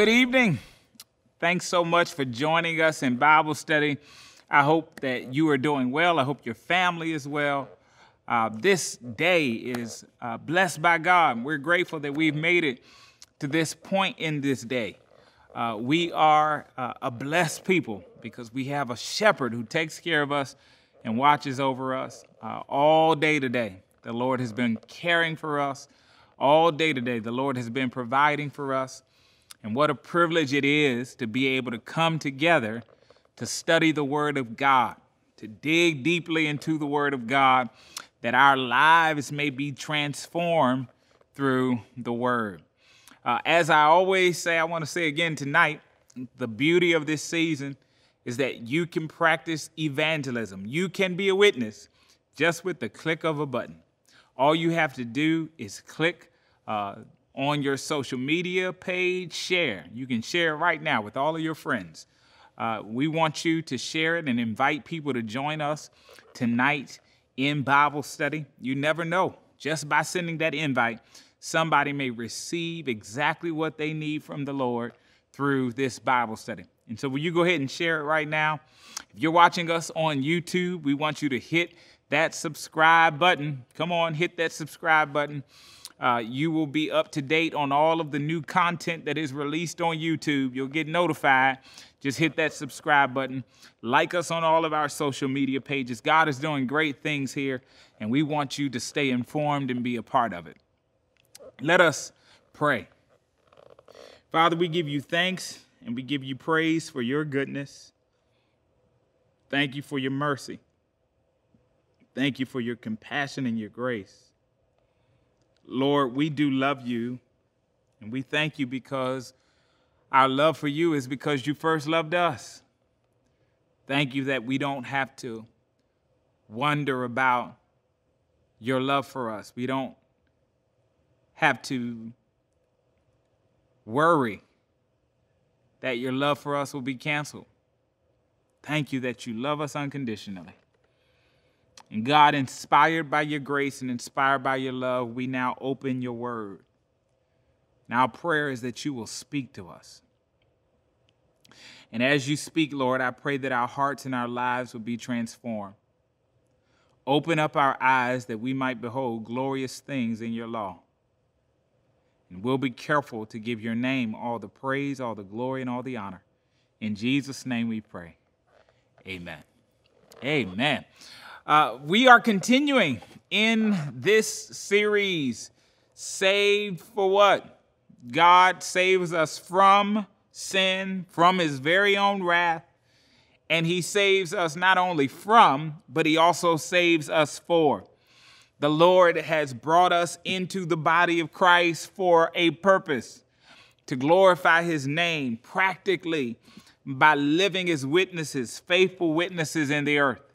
Good evening. Thanks so much for joining us in Bible study. I hope that you are doing well. I hope your family is well. Uh, this day is uh, blessed by God. We're grateful that we've made it to this point in this day. Uh, we are uh, a blessed people because we have a shepherd who takes care of us and watches over us uh, all day today. The Lord has been caring for us all day today. The Lord has been providing for us. And what a privilege it is to be able to come together to study the Word of God, to dig deeply into the Word of God, that our lives may be transformed through the Word. Uh, as I always say, I want to say again tonight the beauty of this season is that you can practice evangelism. You can be a witness just with the click of a button. All you have to do is click uh, on your social media page, share. You can share it right now with all of your friends. Uh, we want you to share it and invite people to join us tonight in Bible study. You never know. Just by sending that invite, somebody may receive exactly what they need from the Lord through this Bible study. And so, will you go ahead and share it right now? If you're watching us on YouTube, we want you to hit that subscribe button. Come on, hit that subscribe button. Uh, you will be up to date on all of the new content that is released on YouTube. You'll get notified. Just hit that subscribe button. Like us on all of our social media pages. God is doing great things here, and we want you to stay informed and be a part of it. Let us pray. Father, we give you thanks and we give you praise for your goodness. Thank you for your mercy. Thank you for your compassion and your grace. Lord, we do love you, and we thank you because our love for you is because you first loved us. Thank you that we don't have to wonder about your love for us. We don't have to worry that your love for us will be canceled. Thank you that you love us unconditionally. And God, inspired by your grace and inspired by your love, we now open your word. Now, our prayer is that you will speak to us. And as you speak, Lord, I pray that our hearts and our lives will be transformed. Open up our eyes that we might behold glorious things in your law. And we'll be careful to give your name all the praise, all the glory, and all the honor. In Jesus' name we pray. Amen. Amen. Uh, we are continuing in this series, Saved for What? God saves us from sin, from his very own wrath, and he saves us not only from, but he also saves us for. The Lord has brought us into the body of Christ for a purpose to glorify his name practically by living as witnesses, faithful witnesses in the earth.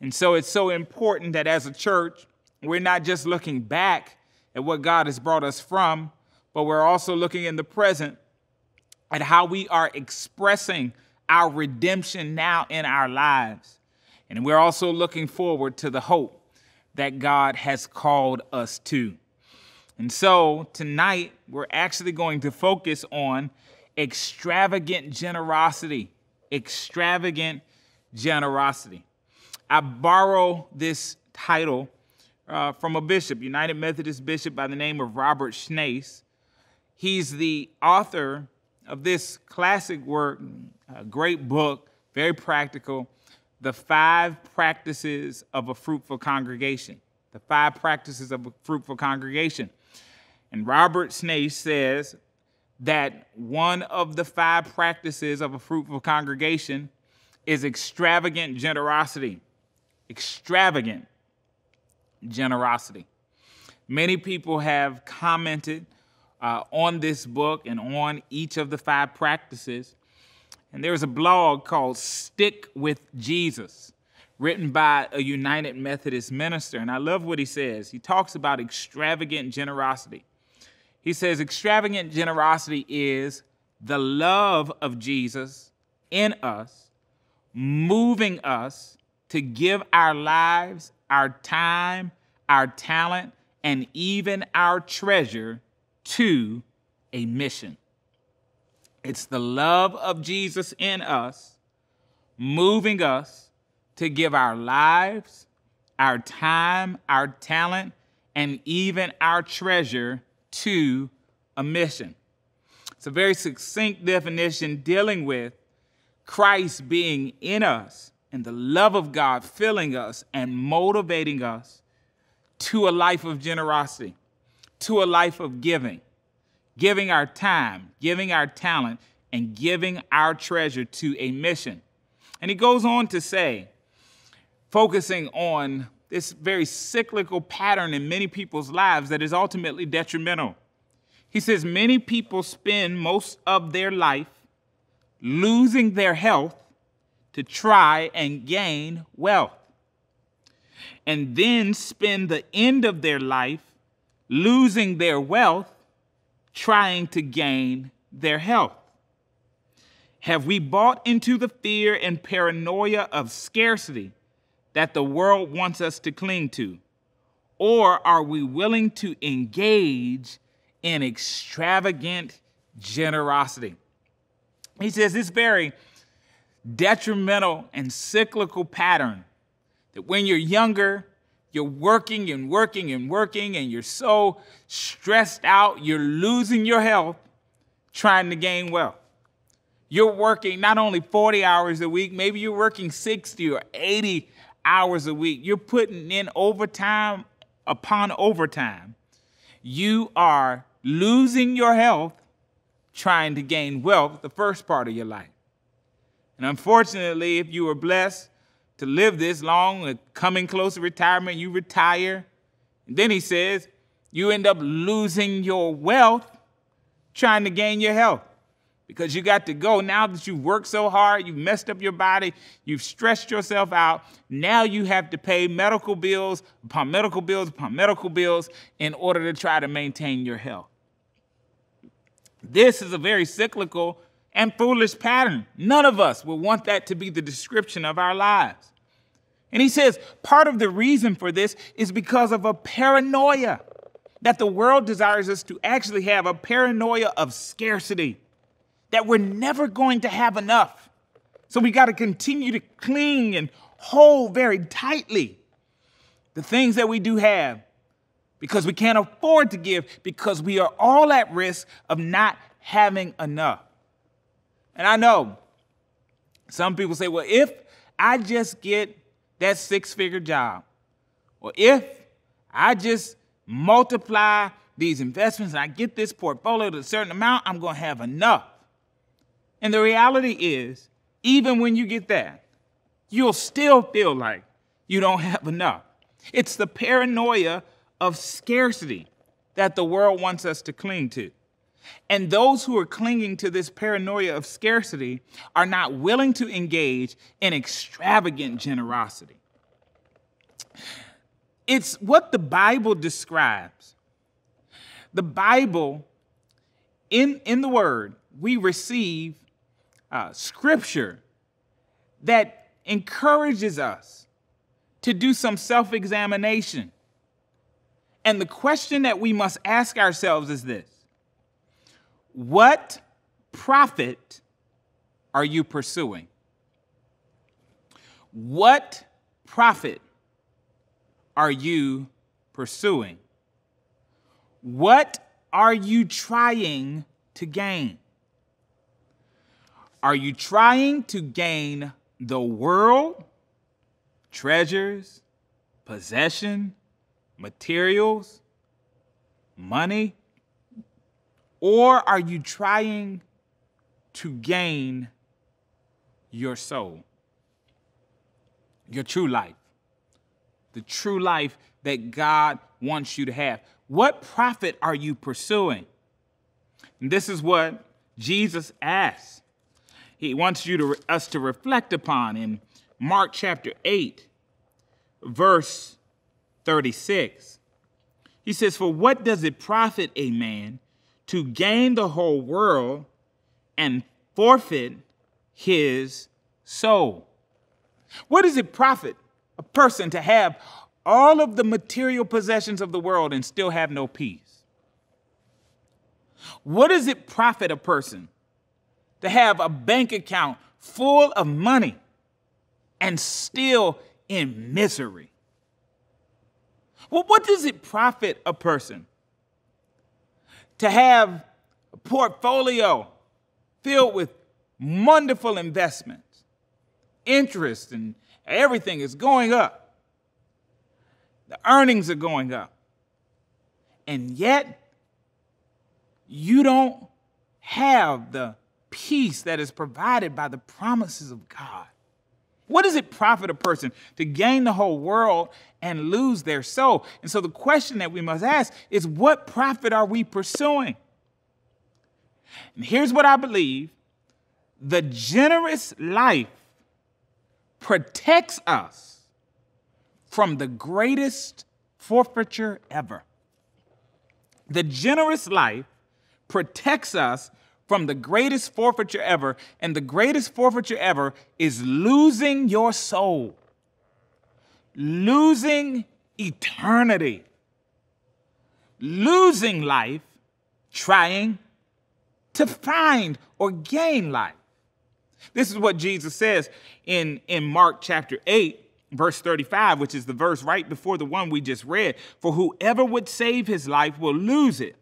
And so it's so important that as a church, we're not just looking back at what God has brought us from, but we're also looking in the present at how we are expressing our redemption now in our lives. And we're also looking forward to the hope that God has called us to. And so tonight, we're actually going to focus on extravagant generosity. Extravagant generosity. I borrow this title uh, from a bishop, United Methodist bishop by the name of Robert Schnase. He's the author of this classic work, a great book, very practical, The Five Practices of a Fruitful Congregation. The Five Practices of a Fruitful Congregation. And Robert Schnase says that one of the five practices of a fruitful congregation is extravagant generosity extravagant generosity. Many people have commented uh, on this book and on each of the five practices. And there's a blog called Stick with Jesus, written by a United Methodist minister. And I love what he says. He talks about extravagant generosity. He says, extravagant generosity is the love of Jesus in us, moving us to give our lives, our time, our talent, and even our treasure to a mission. It's the love of Jesus in us, moving us to give our lives, our time, our talent, and even our treasure to a mission. It's a very succinct definition dealing with Christ being in us and the love of God filling us and motivating us to a life of generosity, to a life of giving, giving our time, giving our talent, and giving our treasure to a mission. And he goes on to say, focusing on this very cyclical pattern in many people's lives that is ultimately detrimental. He says many people spend most of their life losing their health to try and gain wealth, and then spend the end of their life losing their wealth trying to gain their health. Have we bought into the fear and paranoia of scarcity that the world wants us to cling to? Or are we willing to engage in extravagant generosity? He says this very detrimental and cyclical pattern that when you're younger, you're working and working and working, and you're so stressed out, you're losing your health trying to gain wealth. You're working not only 40 hours a week, maybe you're working 60 or 80 hours a week. You're putting in overtime upon overtime. You are losing your health trying to gain wealth the first part of your life. And unfortunately, if you were blessed to live this long, uh, coming close to retirement, you retire. And then he says, you end up losing your wealth trying to gain your health because you got to go. Now that you've worked so hard, you've messed up your body, you've stressed yourself out, now you have to pay medical bills upon medical bills upon medical bills in order to try to maintain your health. This is a very cyclical and foolish pattern. None of us will want that to be the description of our lives. And he says part of the reason for this is because of a paranoia that the world desires us to actually have a paranoia of scarcity, that we're never going to have enough. So we got to continue to cling and hold very tightly the things that we do have because we can't afford to give because we are all at risk of not having enough. And I know some people say, well, if I just get that six figure job, or if I just multiply these investments and I get this portfolio to a certain amount, I'm going to have enough. And the reality is, even when you get that, you'll still feel like you don't have enough. It's the paranoia of scarcity that the world wants us to cling to. And those who are clinging to this paranoia of scarcity are not willing to engage in extravagant generosity. It's what the Bible describes. The Bible, in, in the Word, we receive uh, scripture that encourages us to do some self examination. And the question that we must ask ourselves is this what profit are you pursuing? What profit are you pursuing? What are you trying to gain? Are you trying to gain the world, treasures, possession, materials, money? Or are you trying to gain your soul, your true life, the true life that God wants you to have? What profit are you pursuing? And this is what Jesus asks. He wants you to us to reflect upon in Mark chapter 8, verse 36. He says, For what does it profit a man to gain the whole world and forfeit his soul. What does it profit a person to have all of the material possessions of the world and still have no peace? What does it profit a person to have a bank account full of money and still in misery? Well, what does it profit a person to have a portfolio filled with wonderful investments, interest, and everything is going up? The earnings are going up. And yet, you don't have the peace that is provided by the promises of God. What does it profit a person to gain the whole world and lose their soul? And so the question that we must ask is what profit are we pursuing? And here's what I believe the generous life protects us from the greatest forfeiture ever. The generous life protects us from the greatest forfeiture ever, and the greatest forfeiture ever is losing your soul, losing eternity, losing life, trying to find or gain life. This is what Jesus says in, in Mark chapter 8, verse 35, which is the verse right before the one we just read. For whoever would save his life will lose it.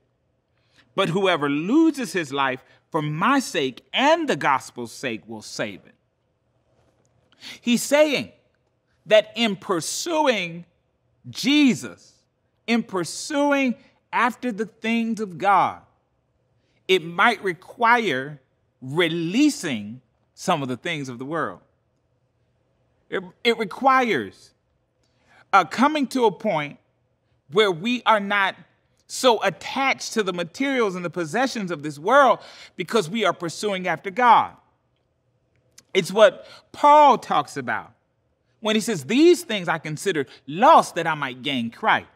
But whoever loses his life for my sake and the gospel's sake will save it. He's saying that in pursuing Jesus, in pursuing after the things of God, it might require releasing some of the things of the world. It, it requires uh, coming to a point where we are not so attached to the materials and the possessions of this world because we are pursuing after God. It's what Paul talks about when he says, These things I consider lost that I might gain Christ.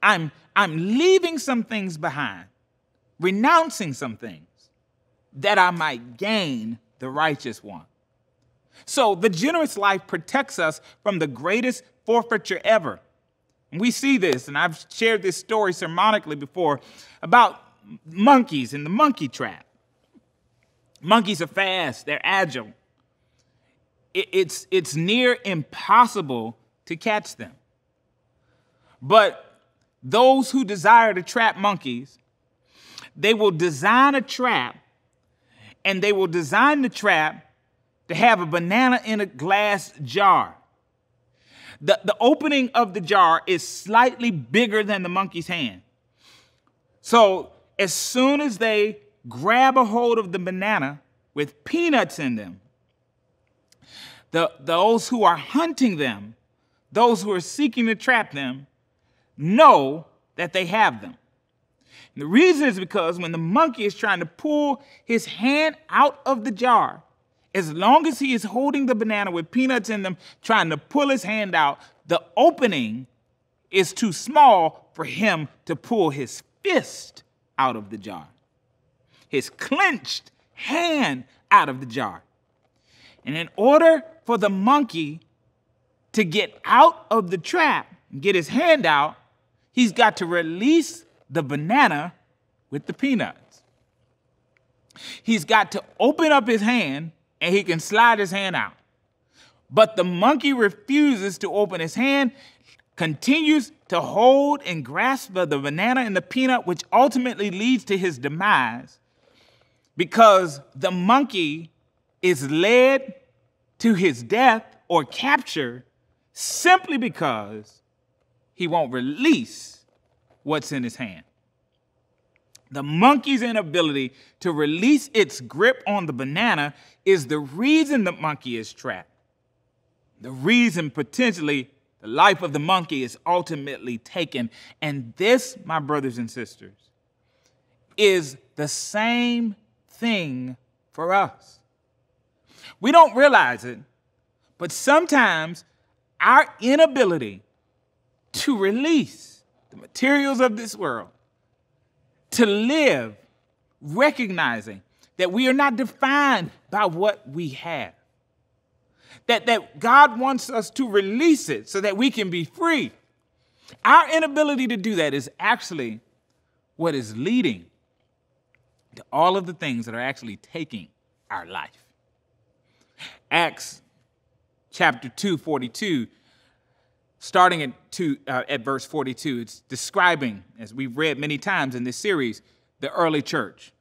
I'm, I'm leaving some things behind, renouncing some things that I might gain the righteous one. So the generous life protects us from the greatest forfeiture ever we see this, and I've shared this story sermonically before about monkeys in the monkey trap. Monkeys are fast, they're agile. It's, it's near impossible to catch them. But those who desire to trap monkeys, they will design a trap, and they will design the trap to have a banana in a glass jar. The, the opening of the jar is slightly bigger than the monkey's hand. So as soon as they grab a hold of the banana with peanuts in them, the, those who are hunting them, those who are seeking to trap them, know that they have them. And the reason is because when the monkey is trying to pull his hand out of the jar, as long as he is holding the banana with peanuts in them, trying to pull his hand out, the opening is too small for him to pull his fist out of the jar, his clenched hand out of the jar. And in order for the monkey to get out of the trap and get his hand out, he's got to release the banana with the peanuts. He's got to open up his hand and he can slide his hand out. But the monkey refuses to open his hand, continues to hold and grasp the banana and the peanut, which ultimately leads to his demise because the monkey is led to his death or capture simply because he won't release what's in his hand. The monkey's inability to release its grip on the banana is the reason the monkey is trapped. The reason potentially the life of the monkey is ultimately taken. And this, my brothers and sisters, is the same thing for us. We don't realize it, but sometimes our inability to release the materials of this world to live recognizing that we are not defined by what we have. That, that God wants us to release it so that we can be free. Our inability to do that is actually what is leading to all of the things that are actually taking our life. Acts chapter 2, 42, starting at, two, uh, at verse 42, it's describing, as we've read many times in this series, the early church.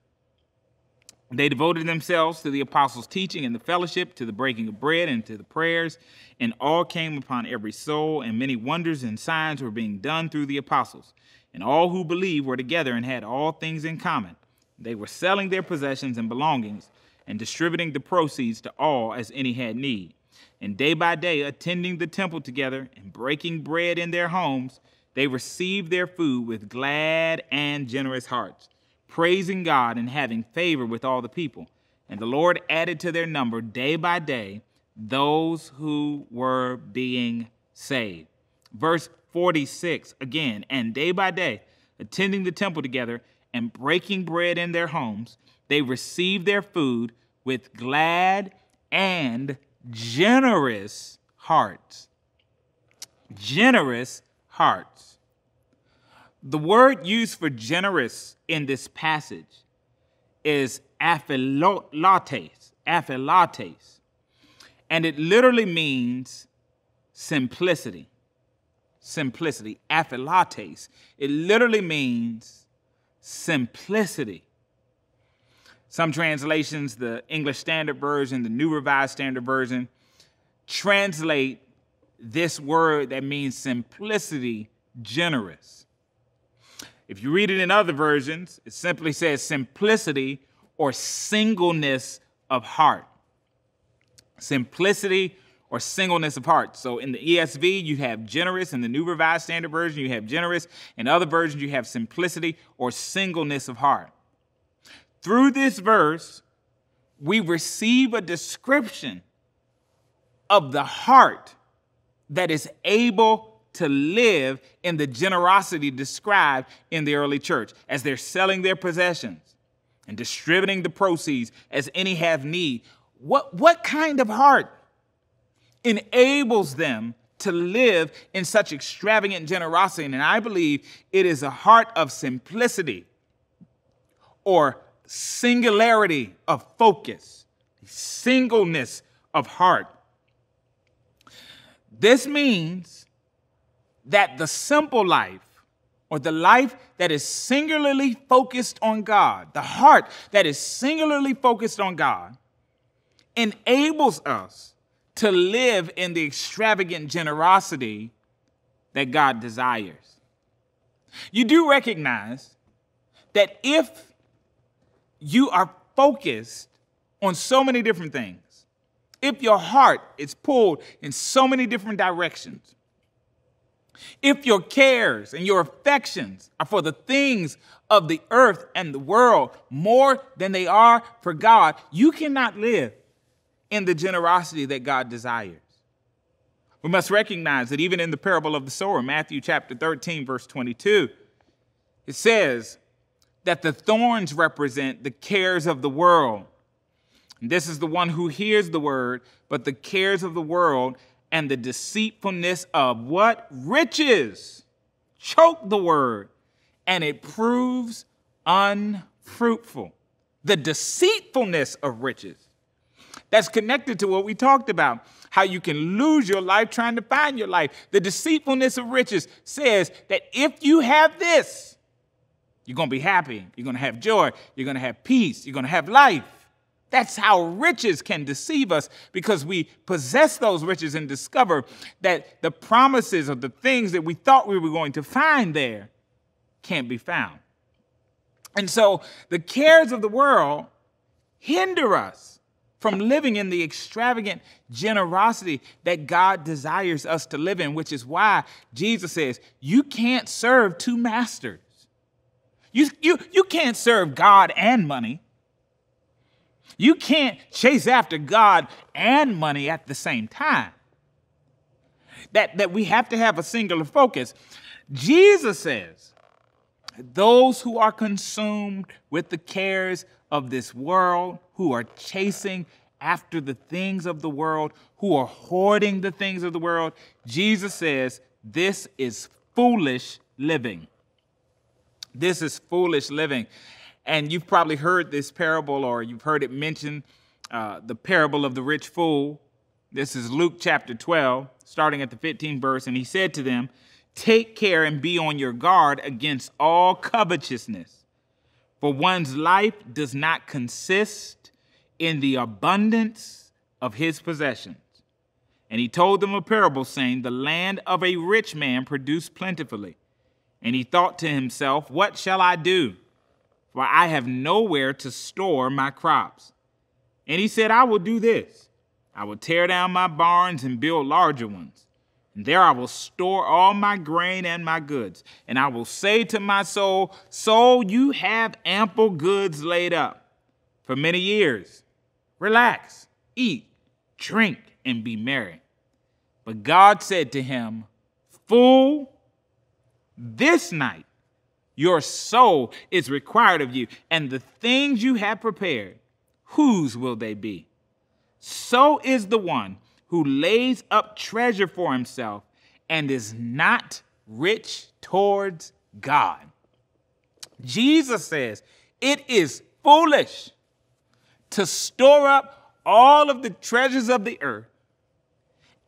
They devoted themselves to the apostles' teaching and the fellowship, to the breaking of bread and to the prayers, and all came upon every soul, and many wonders and signs were being done through the apostles. And all who believed were together and had all things in common. They were selling their possessions and belongings and distributing the proceeds to all as any had need. And day by day, attending the temple together and breaking bread in their homes, they received their food with glad and generous hearts praising God and having favor with all the people. And the Lord added to their number day by day those who were being saved. Verse 46 again, and day by day, attending the temple together and breaking bread in their homes, they received their food with glad and generous hearts. Generous hearts. The word used for generous in this passage is aphilates, aphilates, and it literally means simplicity. Simplicity, aphilates. It literally means simplicity. Some translations, the English Standard Version, the New Revised Standard Version, translate this word that means simplicity generous. If you read it in other versions, it simply says simplicity or singleness of heart. Simplicity or singleness of heart. So in the ESV, you have generous. In the New Revised Standard Version, you have generous. In other versions, you have simplicity or singleness of heart. Through this verse, we receive a description of the heart that is able to live in the generosity described in the early church as they're selling their possessions and distributing the proceeds as any have need. What, what kind of heart enables them to live in such extravagant generosity? And I believe it is a heart of simplicity or singularity of focus, singleness of heart. This means that the simple life, or the life that is singularly focused on God, the heart that is singularly focused on God, enables us to live in the extravagant generosity that God desires. You do recognize that if you are focused on so many different things, if your heart is pulled in so many different directions, if your cares and your affections are for the things of the earth and the world more than they are for God, you cannot live in the generosity that God desires. We must recognize that even in the parable of the sower, Matthew chapter 13, verse 22, it says that the thorns represent the cares of the world. And this is the one who hears the word, but the cares of the world and the deceitfulness of what? Riches. Choke the word, and it proves unfruitful. The deceitfulness of riches. That's connected to what we talked about how you can lose your life trying to find your life. The deceitfulness of riches says that if you have this, you're going to be happy, you're going to have joy, you're going to have peace, you're going to have life. That's how riches can deceive us because we possess those riches and discover that the promises of the things that we thought we were going to find there can't be found. And so the cares of the world hinder us from living in the extravagant generosity that God desires us to live in, which is why Jesus says, You can't serve two masters. You, you, you can't serve God and money. You can't chase after God and money at the same time. That, that we have to have a singular focus. Jesus says, those who are consumed with the cares of this world, who are chasing after the things of the world, who are hoarding the things of the world, Jesus says, this is foolish living. This is foolish living. And you've probably heard this parable or you've heard it mentioned uh, the parable of the rich fool. This is Luke chapter 12, starting at the 15th verse. And he said to them, Take care and be on your guard against all covetousness, for one's life does not consist in the abundance of his possessions. And he told them a parable, saying, The land of a rich man produced plentifully. And he thought to himself, What shall I do? For I have nowhere to store my crops. And he said, I will do this I will tear down my barns and build larger ones. And there I will store all my grain and my goods. And I will say to my soul, Soul, you have ample goods laid up for many years. Relax, eat, drink, and be merry. But God said to him, Fool, this night your soul is required of you, and the things you have prepared, whose will they be? So is the one who lays up treasure for himself and is not rich towards God. Jesus says it is foolish to store up all of the treasures of the earth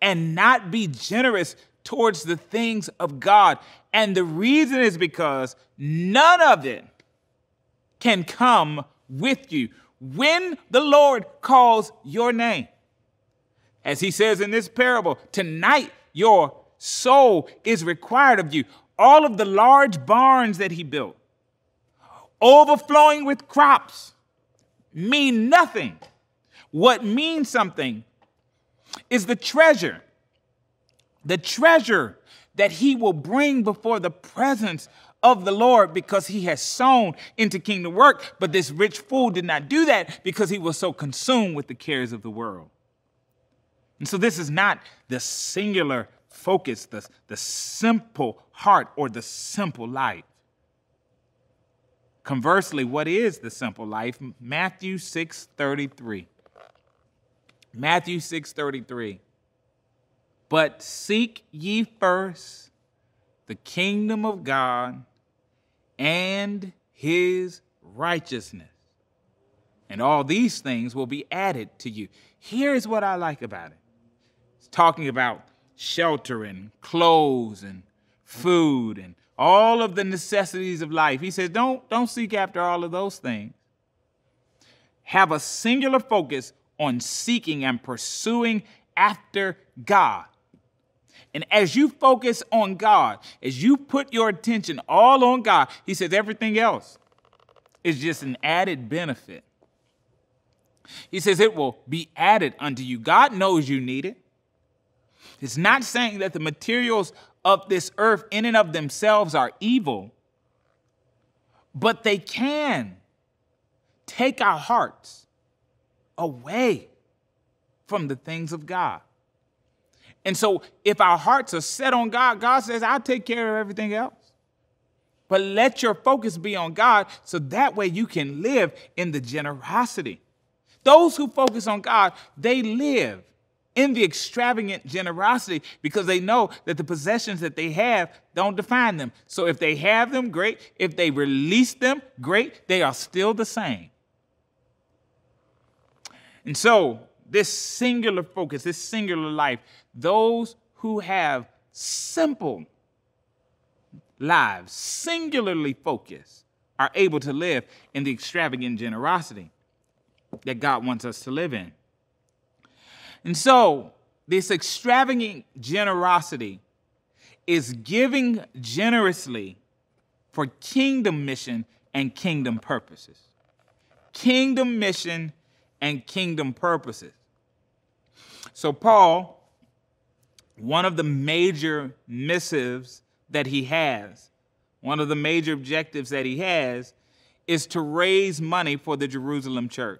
and not be generous towards the things of God. And the reason is because none of it can come with you when the Lord calls your name. As he says in this parable, tonight your soul is required of you. All of the large barns that he built, overflowing with crops, mean nothing. What means something is the treasure the treasure that he will bring before the presence of the Lord because he has sown into kingdom work. But this rich fool did not do that because he was so consumed with the cares of the world. And so this is not the singular focus, the, the simple heart or the simple life. Conversely, what is the simple life? Matthew 6 33. Matthew 6 33. But seek ye first the kingdom of God and his righteousness. And all these things will be added to you. Here's what I like about it it's talking about shelter and clothes and food and all of the necessities of life. He says, don't, don't seek after all of those things. Have a singular focus on seeking and pursuing after God. And as you focus on God, as you put your attention all on God, he says everything else is just an added benefit. He says it will be added unto you. God knows you need it. It's not saying that the materials of this earth, in and of themselves, are evil, but they can take our hearts away from the things of God. And so if our hearts are set on God, God says, I'll take care of everything else. But let your focus be on God so that way you can live in the generosity. Those who focus on God, they live in the extravagant generosity because they know that the possessions that they have don't define them. So if they have them, great. If they release them, great. They are still the same. And so this singular focus, this singular life, those who have simple lives, singularly focused, are able to live in the extravagant generosity that God wants us to live in. And so, this extravagant generosity is giving generously for kingdom mission and kingdom purposes. Kingdom mission and kingdom purposes. So, Paul, one of the major missives that he has, one of the major objectives that he has, is to raise money for the Jerusalem church.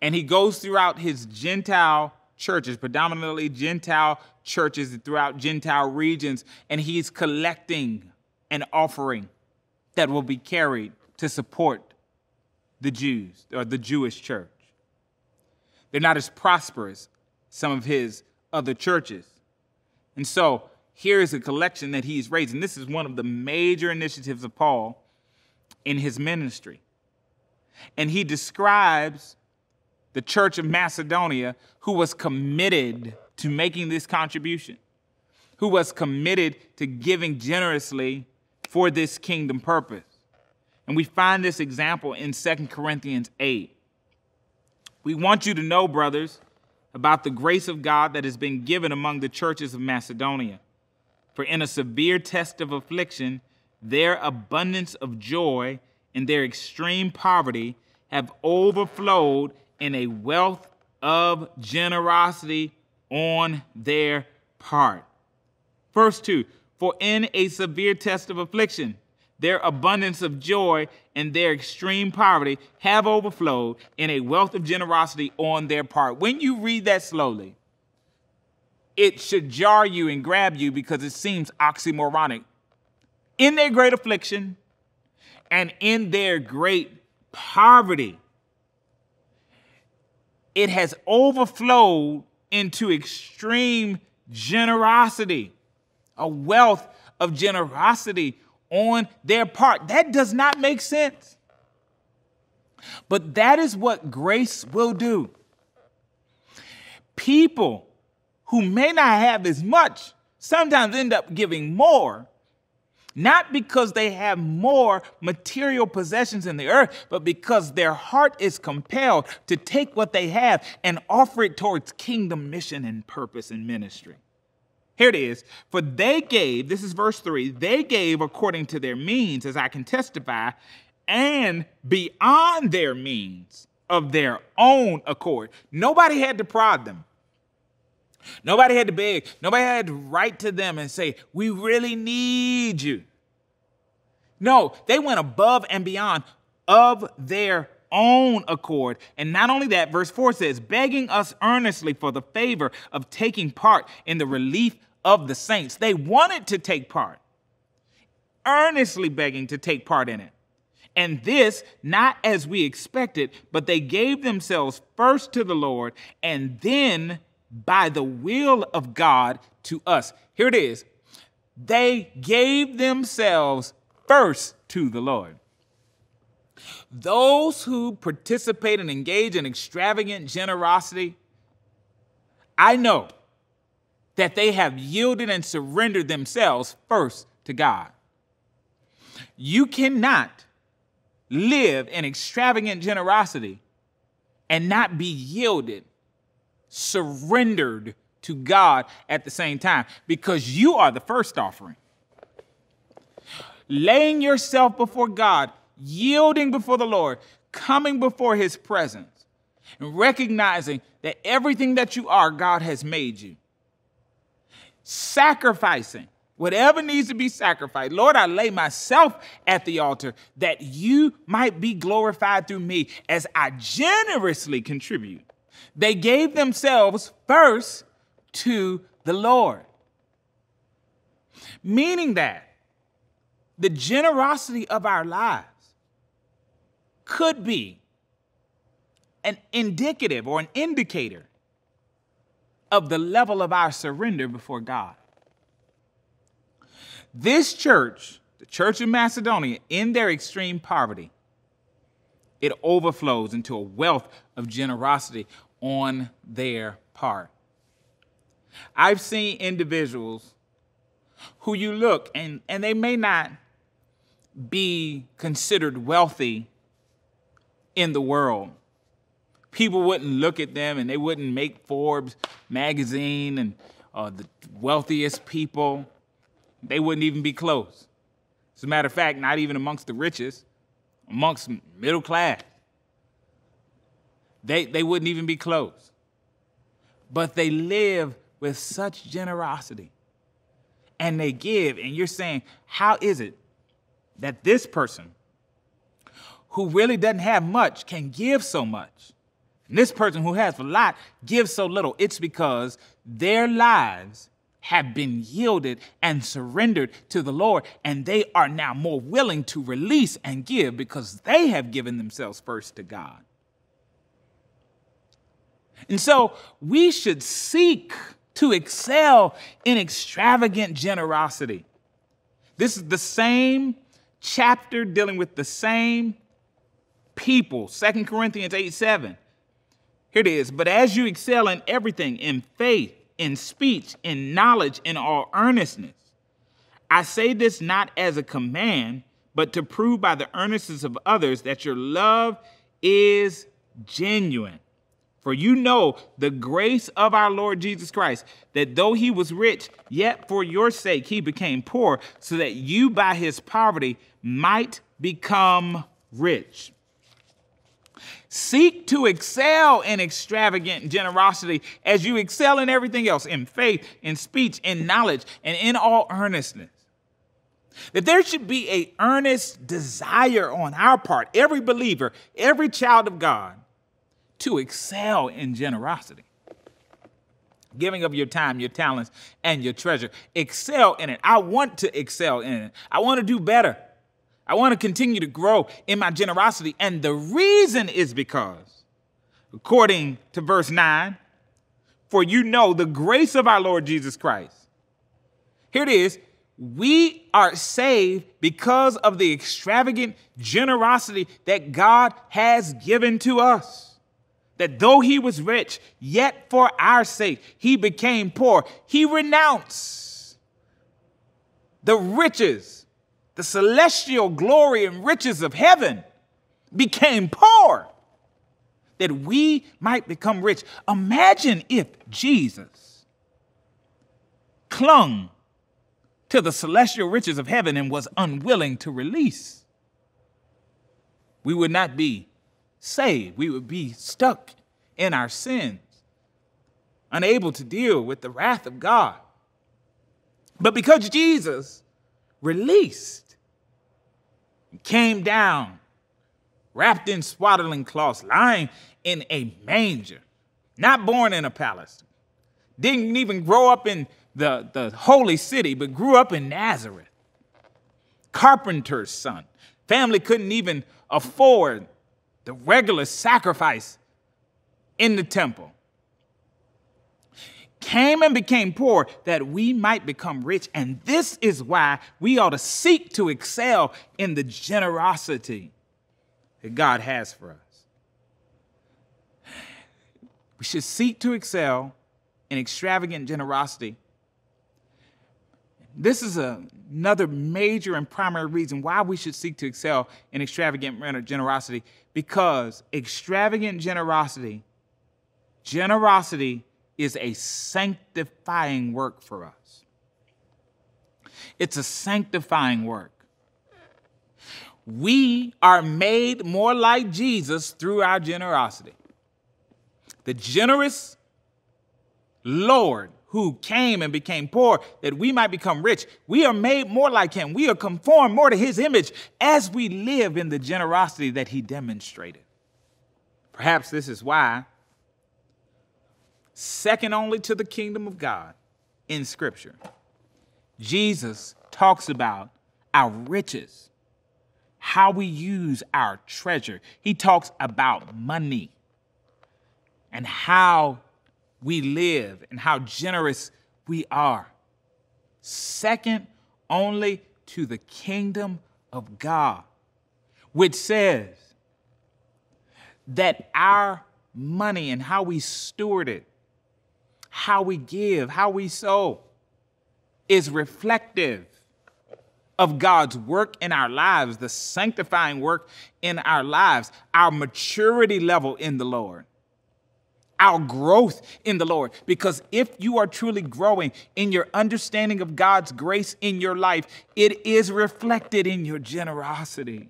And he goes throughout his Gentile churches, predominantly Gentile churches throughout Gentile regions, and he's collecting an offering that will be carried to support the Jews or the Jewish church. They're not as prosperous, some of his other churches. And so here is a collection that he's raising. This is one of the major initiatives of Paul in his ministry. And he describes the church of Macedonia who was committed to making this contribution, who was committed to giving generously for this kingdom purpose. And we find this example in 2 Corinthians 8. We want you to know, brothers, about the grace of God that has been given among the churches of Macedonia. For in a severe test of affliction, their abundance of joy and their extreme poverty have overflowed in a wealth of generosity on their part. Verse 2 For in a severe test of affliction, their abundance of joy and their extreme poverty have overflowed in a wealth of generosity on their part. When you read that slowly, it should jar you and grab you because it seems oxymoronic. In their great affliction and in their great poverty, it has overflowed into extreme generosity, a wealth of generosity on their part. That does not make sense. But that is what grace will do. People who may not have as much sometimes end up giving more not because they have more material possessions in the earth, but because their heart is compelled to take what they have and offer it towards kingdom mission and purpose and ministry. Here it is. For they gave, this is verse 3, they gave according to their means, as I can testify, and beyond their means of their own accord. Nobody had to prod them. Nobody had to beg. Nobody had to write to them and say, We really need you. No, they went above and beyond of their own accord. And not only that, verse 4 says, begging us earnestly for the favor of taking part in the relief of the saints. They wanted to take part, earnestly begging to take part in it. And this, not as we expected, but they gave themselves first to the Lord and then by the will of God to us. Here it is. They gave themselves first to the Lord. Those who participate and engage in extravagant generosity, I know that they have yielded and surrendered themselves first to God. You cannot live in extravagant generosity and not be yielded, surrendered to God at the same time because you are the first offering laying yourself before God, yielding before the Lord, coming before his presence, and recognizing that everything that you are, God has made you. Sacrificing whatever needs to be sacrificed. Lord, I lay myself at the altar that you might be glorified through me as I generously contribute. They gave themselves first to the Lord. Meaning that the generosity of our lives could be an indicative or an indicator of the level of our surrender before God. This church, the Church of Macedonia, in their extreme poverty, it overflows into a wealth of generosity on their part. I've seen individuals who you look and, and they may not be considered wealthy in the world. People wouldn't look at them and they wouldn't make Forbes magazine and uh, the wealthiest people. They wouldn't even be close. As a matter of fact, not even amongst the richest, amongst middle class. They, they wouldn't even be close. But they live with such generosity and they give. And you're saying, how is it that this person who really doesn't have much can give so much. And this person who has a lot gives so little. It's because their lives have been yielded and surrendered to the Lord, and they are now more willing to release and give because they have given themselves first to God. And so we should seek to excel in extravagant generosity. This is the same chapter dealing with the same people, Second Corinthians 8 7. Here it is. But as you excel in everything, in faith, in speech, in knowledge, in all earnestness, I say this not as a command, but to prove by the earnestness of others that your love is genuine. For you know the grace of our Lord Jesus Christ, that though he was rich, yet for your sake he became poor, so that you by his poverty might become rich. Seek to excel in extravagant generosity as you excel in everything else in faith, in speech, in knowledge, and in all earnestness. That there should be a earnest desire on our part, every believer, every child of God, to excel in generosity. Giving of your time, your talents, and your treasure. Excel in it. I want to excel in it. I want to do better. I want to continue to grow in my generosity. And the reason is because, according to verse 9, for you know the grace of our Lord Jesus Christ. Here it is. We are saved because of the extravagant generosity that God has given to us. That though he was rich, yet for our sake he became poor. He renounced the riches the celestial glory and riches of heaven became poor that we might become rich. Imagine if Jesus clung to the celestial riches of heaven and was unwilling to release. We would not be saved, we would be stuck in our sins, unable to deal with the wrath of God. But because Jesus released, came down, wrapped in swaddling cloths, lying in a manger, not born in a palace, didn't even grow up in the, the holy city, but grew up in Nazareth. Carpenter's son. Family couldn't even afford the regular sacrifice in the temple came and became poor that we might become rich. And this is why we ought to seek to excel in the generosity that God has for us. We should seek to excel in extravagant generosity. This is a, another major and primary reason why we should seek to excel in extravagant generosity because extravagant generosity, generosity is a sanctifying work for us. It's a sanctifying work. We are made more like Jesus through our generosity. The generous Lord who came and became poor that we might become rich. We are made more like him. We are conformed more to his image as we live in the generosity that he demonstrated. Perhaps this is why second only to the kingdom of God in Scripture. Jesus talks about our riches, how we use our treasure. He talks about money and how we live and how generous we are. Second only to the kingdom of God, which says that our money and how we steward it how we give, how we sow is reflective of God's work in our lives, the sanctifying work in our lives, our maturity level in the Lord, our growth in the Lord. Because if you are truly growing in your understanding of God's grace in your life, it is reflected in your generosity.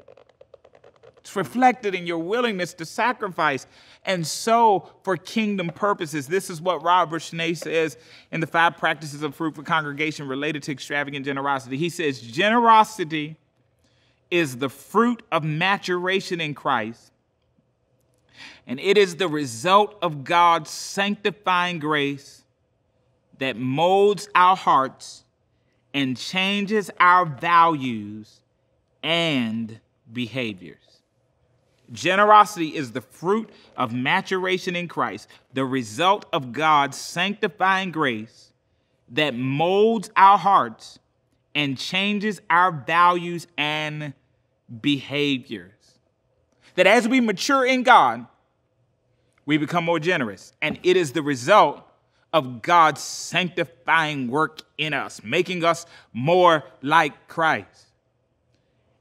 It's reflected in your willingness to sacrifice and sow for kingdom purposes. This is what Robert Schnase says in the five practices of fruitful congregation related to extravagant generosity. He says, Generosity is the fruit of maturation in Christ, and it is the result of God's sanctifying grace that molds our hearts and changes our values and behaviors. Generosity is the fruit of maturation in Christ, the result of God's sanctifying grace that molds our hearts and changes our values and behaviors. That as we mature in God, we become more generous. And it is the result of God's sanctifying work in us, making us more like Christ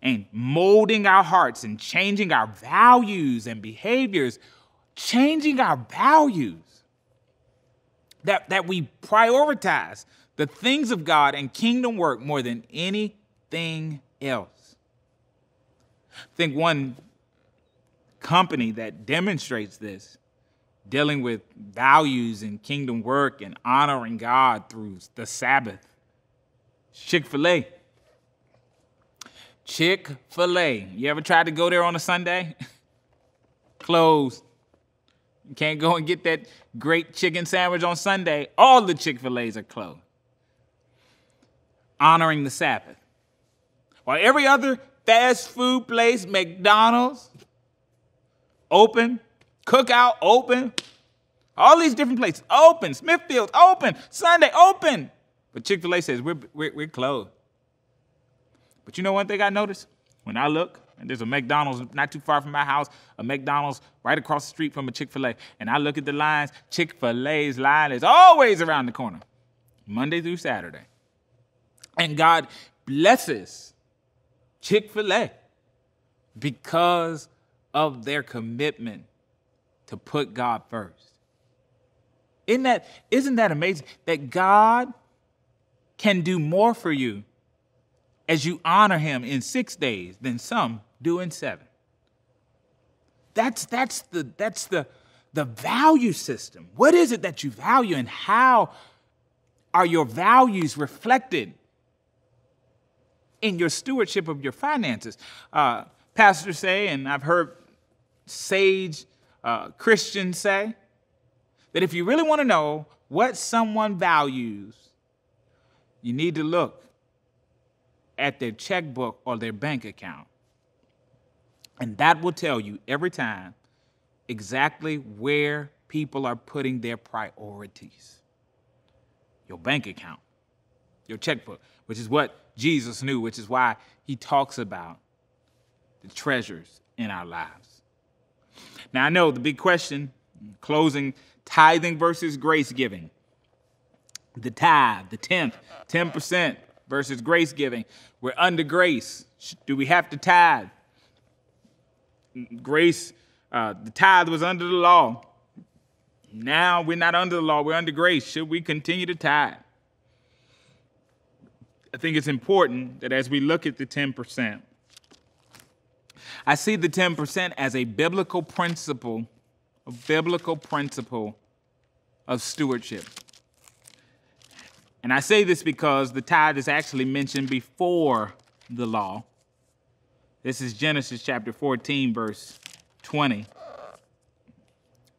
and molding our hearts and changing our values and behaviors, changing our values. That, that we prioritize the things of God and kingdom work more than anything else. I think one company that demonstrates this, dealing with values and kingdom work and honoring God through the Sabbath, Chick fil A. Chick fil A. You ever tried to go there on a Sunday? Closed. You can't go and get that great chicken sandwich on Sunday. All the Chick fil A's are closed honoring the Sabbath. While every other fast food place, McDonald's, open, Cookout, open, all these different places, open, Smithfield, open, Sunday, open. But Chick fil A says we're, we're, we're closed. But you know one thing I noticed? When I look, and there's a McDonald's not too far from my house, a McDonald's right across the street from a Chick fil A, and I look at the lines, Chick fil A's line is always around the corner, Monday through Saturday. And God blesses Chick fil A because of their commitment to put God first. Isn't that, isn't that amazing? That God can do more for you as you honor him in six days than some do in seven. That's, that's, the, that's the, the value system. What is it that you value and how are your values reflected in your stewardship of your finances. Uh, pastors say, and I've heard sage uh, Christians say, that if you really want to know what someone values, you need to look at their checkbook or their bank account. And that will tell you every time exactly where people are putting their priorities. Your bank account, your checkbook, which is what Jesus knew, which is why he talks about the treasures in our lives. Now, I know the big question, closing tithing versus grace giving. The tithe, the tenth, 10% versus grace giving. We're under grace. Do we have to tithe? Grace, uh, the tithe was under the law. Now we're not under the law, we're under grace. Should we continue to tithe? I think it's important that as we look at the 10%, I see the 10% as a biblical principle, a biblical principle of stewardship. And I say this because the tithe is actually mentioned before the law. This is Genesis chapter 14, verse 20.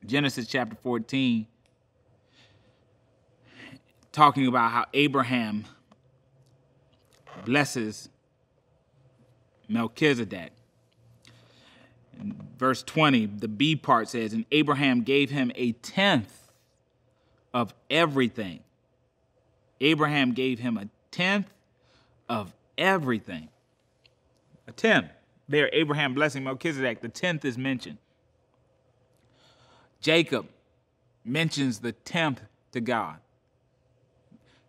Genesis chapter 14, talking about how Abraham blesses Melchizedek. Verse 20, the B part says, And Abraham gave him a tenth of everything. Abraham gave him a tenth of everything. A tenth. There, Abraham blessing Melchizedek, the tenth is mentioned. Jacob mentions the tenth to God.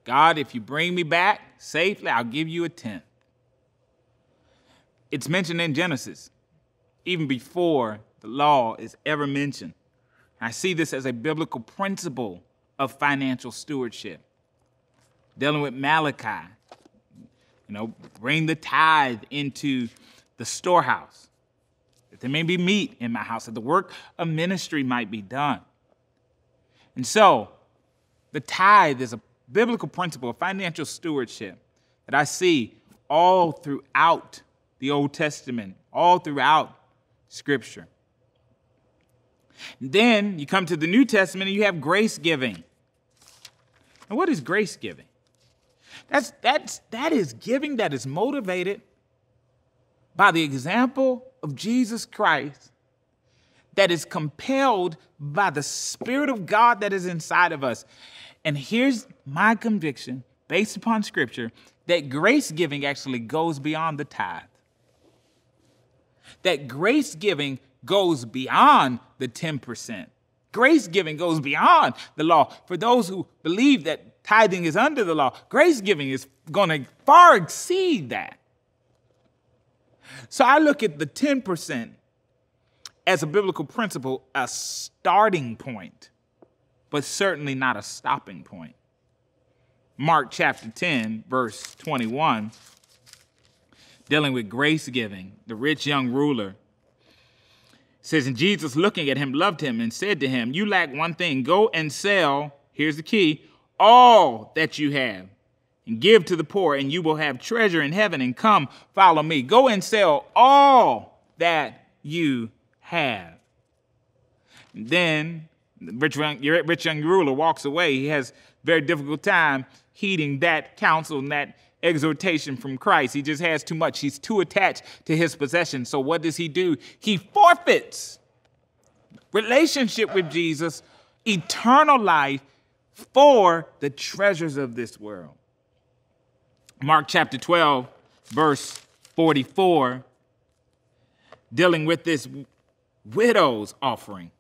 God, if you bring me back safely, I'll give you a tenth. It's mentioned in Genesis, even before the law is ever mentioned. I see this as a biblical principle of financial stewardship. Dealing with Malachi, you know, bring the tithe into the storehouse, that there may be meat in my house, that the work of ministry might be done. And so, the tithe is a biblical principle of financial stewardship that I see all throughout the Old Testament, all throughout Scripture. then you come to the New Testament and you have grace giving. And what is grace giving? That's, that's, that is giving that is motivated by the example of Jesus Christ, that is compelled by the Spirit of God that is inside of us. And here's my conviction based upon scripture that grace giving actually goes beyond the tithe. That grace giving goes beyond the 10%. Grace giving goes beyond the law. For those who believe that tithing is under the law, grace giving is going to far exceed that. So I look at the 10% as a biblical principle, a starting point, but certainly not a stopping point. Mark chapter 10, verse 21, dealing with grace giving, the rich young ruler says, And Jesus, looking at him, loved him and said to him, You lack one thing. Go and sell, here's the key, all that you have and give to the poor, and you will have treasure in heaven. And come, follow me. Go and sell all that you have. And then the rich young, rich young ruler walks away. He has very difficult time heeding that counsel and that exhortation from Christ. He just has too much. He's too attached to his possession. So what does he do? He forfeits relationship with Jesus, eternal life for the treasures of this world. Mark chapter 12, verse 44, dealing with this widow's offering.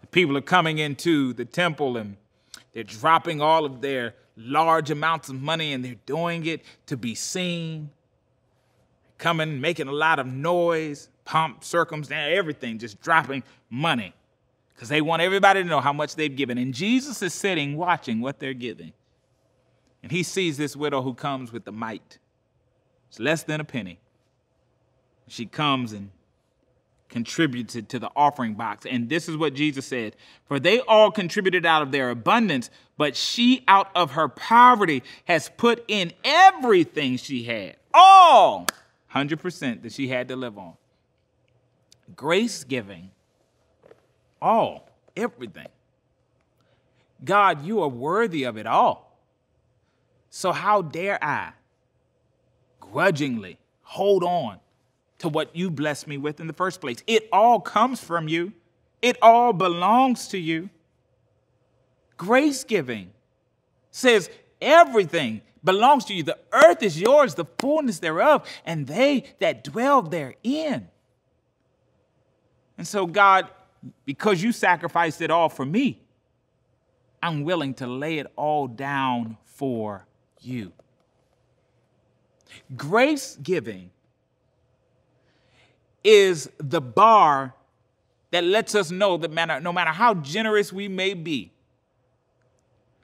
The people are coming into the temple and they're dropping all of their large amounts of money and they're doing it to be seen. Coming, making a lot of noise, pomp, circumstance, everything, just dropping money because they want everybody to know how much they've given. And Jesus is sitting watching what they're giving. And he sees this widow who comes with the mite. It's less than a penny. She comes and contributed to the offering box. And this is what Jesus said For they all contributed out of their abundance, but she out of her poverty has put in everything she had, all 100% that she had to live on. Grace giving, all, everything. God, you are worthy of it all. So how dare I grudgingly hold on to what you blessed me with in the first place. It all comes from you, it all belongs to you. Grace giving says everything belongs to you. The earth is yours, the fullness thereof, and they that dwell therein. And so, God, because you sacrificed it all for me, I'm willing to lay it all down for you. Grace giving is the bar that lets us know that no matter how generous we may be,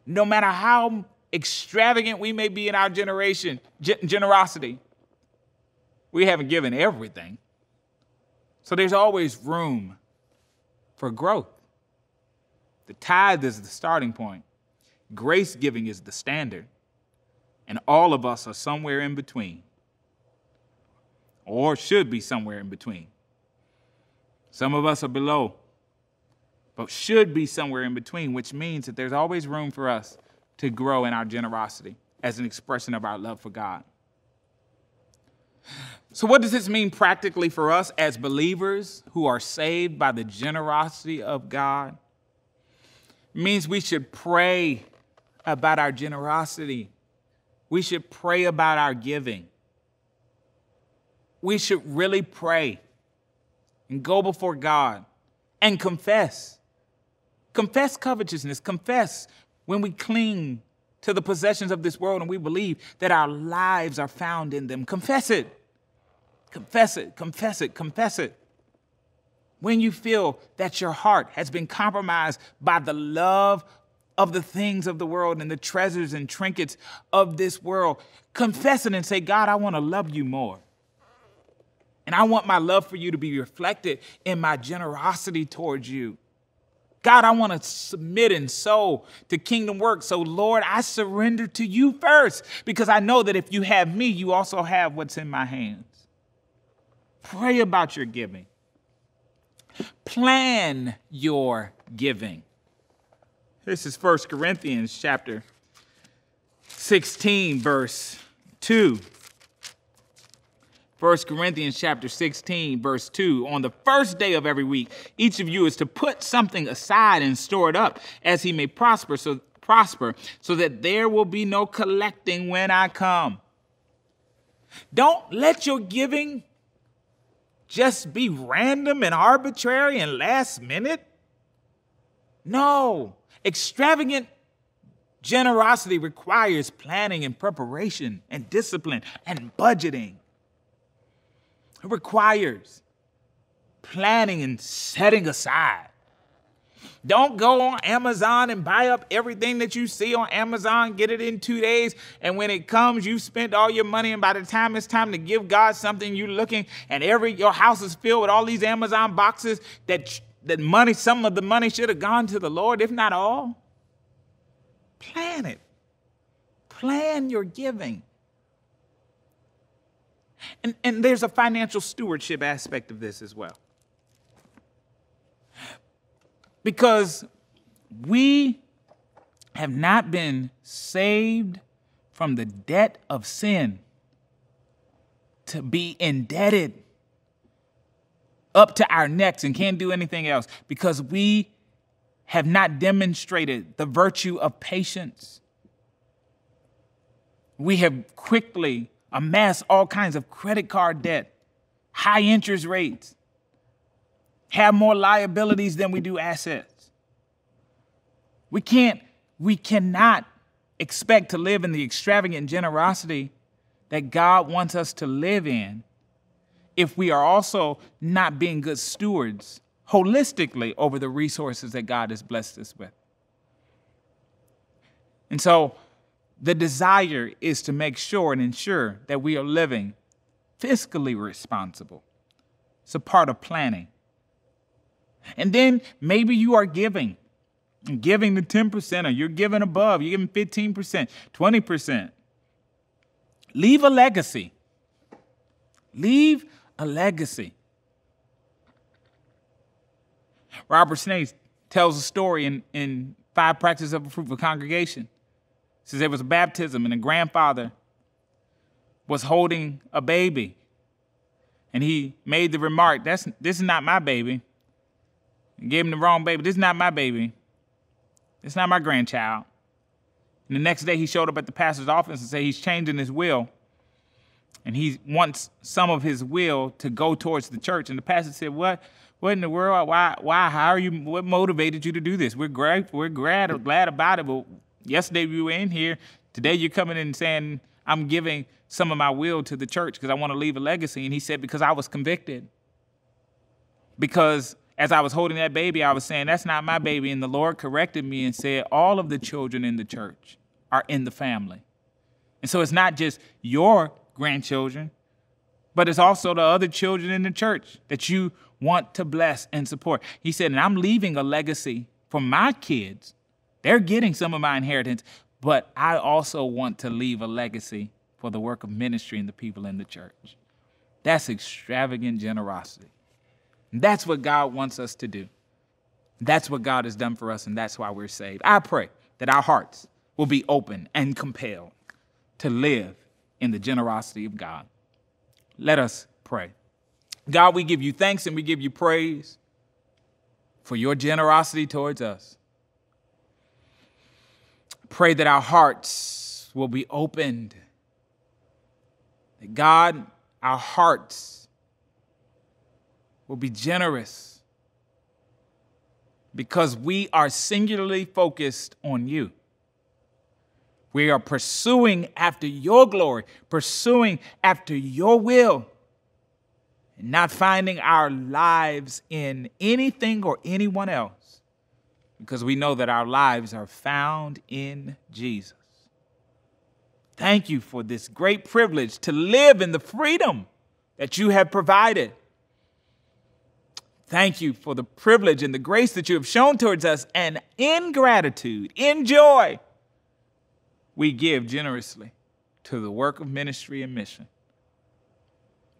no matter how extravagant we may be in our generation, generosity, we haven't given everything. So there's always room for growth. The tithe is the starting point, grace giving is the standard, and all of us are somewhere in between or should be somewhere in between. Some of us are below, but should be somewhere in between, which means that there's always room for us to grow in our generosity as an expression of our love for God. So, what does this mean practically for us as believers who are saved by the generosity of God? It means we should pray about our generosity. We should pray about our giving we should really pray and go before God and confess. Confess covetousness. Confess when we cling to the possessions of this world and we believe that our lives are found in them. Confess it. Confess it. Confess it. Confess it. When you feel that your heart has been compromised by the love of the things of the world and the treasures and trinkets of this world, confess it and say, God, I want to love you more. And I want my love for you to be reflected in my generosity towards you. God, I want to submit and sow to kingdom work. So, Lord, I surrender to you first because I know that if you have me, you also have what's in my hands. Pray about your giving, plan your giving. This is 1 Corinthians chapter 16, verse 2. 1 Corinthians chapter 16, verse 2. On the first day of every week, each of you is to put something aside and store it up as he may prosper, so prosper, so that there will be no collecting when I come. Don't let your giving just be random and arbitrary and last minute. No, extravagant generosity requires planning and preparation and discipline and budgeting. It requires planning and setting aside. Don't go on Amazon and buy up everything that you see on Amazon, get it in two days, and when it comes, you've spent all your money, and by the time it's time to give God something, you're looking, and every your house is filled with all these Amazon boxes that that money, some of the money should have gone to the Lord, if not all. Plan it. Plan your giving. And, and there's a financial stewardship aspect of this as well. Because we have not been saved from the debt of sin to be indebted up to our necks and can't do anything else because we have not demonstrated the virtue of patience. We have quickly amassed all kinds of credit card debt, high interest rates, have more liabilities than we do assets. We can't, we cannot expect to live in the extravagant generosity that God wants us to live in if we are also not being good stewards holistically over the resources that God has blessed us with. And so the desire is to make sure and ensure that we are living fiscally responsible. It's a part of planning. And then maybe you are giving, giving the 10%, or you're giving above, you're giving 15%, 20%. Leave a legacy. Leave a legacy. Robert Schnase tells a story in, in Five Practices of a Fruitful Congregation. Says there was a baptism, and a grandfather was holding a baby. And he made the remark, That's, This is not my baby. And gave him the wrong baby. This is not my baby. It's not my grandchild. And the next day he showed up at the pastor's office and said he's changing his will and he wants some of his will to go towards the church. And the pastor said, "What? What in the world? Why? Why? How are you? What motivated you to do this? We're glad. We're glad glad about it. But yesterday we were in here. Today you're coming in saying I'm giving some of my will to the church because I want to leave a legacy." And he said, "Because I was convicted. Because." As I was holding that baby, I was saying, That's not my baby. And the Lord corrected me and said, All of the children in the church are in the family. And so it's not just your grandchildren, but it's also the other children in the church that you want to bless and support. He said, and I'm leaving a legacy for my kids. They're getting some of my inheritance, but I also want to leave a legacy for the work of ministry and the people in the church. That's extravagant generosity. That's what God wants us to do. That's what God has done for us, and that's why we're saved. I pray that our hearts will be open and compelled to live in the generosity of God. Let us pray. God, we give you thanks and we give you praise for your generosity towards us. Pray that our hearts will be opened. That God, our hearts will be generous because we are singularly focused on you. We are pursuing after your glory, pursuing after your will, and not finding our lives in anything or anyone else because we know that our lives are found in Jesus. Thank you for this great privilege to live in the freedom that you have provided. Thank you for the privilege and the grace that you have shown towards us, and in gratitude, in joy, we give generously to the work of ministry and mission.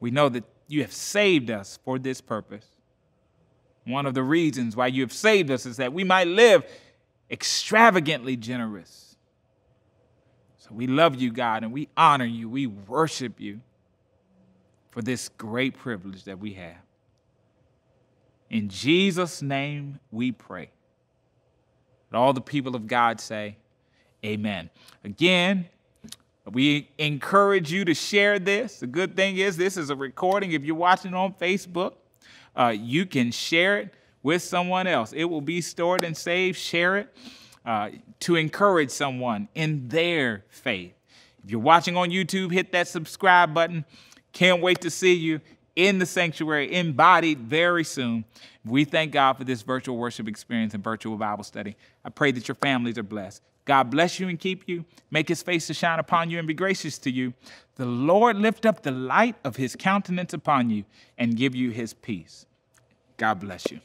We know that you have saved us for this purpose. One of the reasons why you have saved us is that we might live extravagantly generous. So we love you, God, and we honor you. We worship you for this great privilege that we have. In Jesus' name we pray. And all the people of God say, Amen. Again, we encourage you to share this. The good thing is, this is a recording. If you're watching on Facebook, uh, you can share it with someone else. It will be stored and saved. Share it uh, to encourage someone in their faith. If you're watching on YouTube, hit that subscribe button. Can't wait to see you in the sanctuary, embodied very soon. We thank God for this virtual worship experience and virtual Bible study. I pray that your families are blessed. God bless you and keep you, make his face to shine upon you and be gracious to you. The Lord lift up the light of his countenance upon you and give you his peace. God bless you.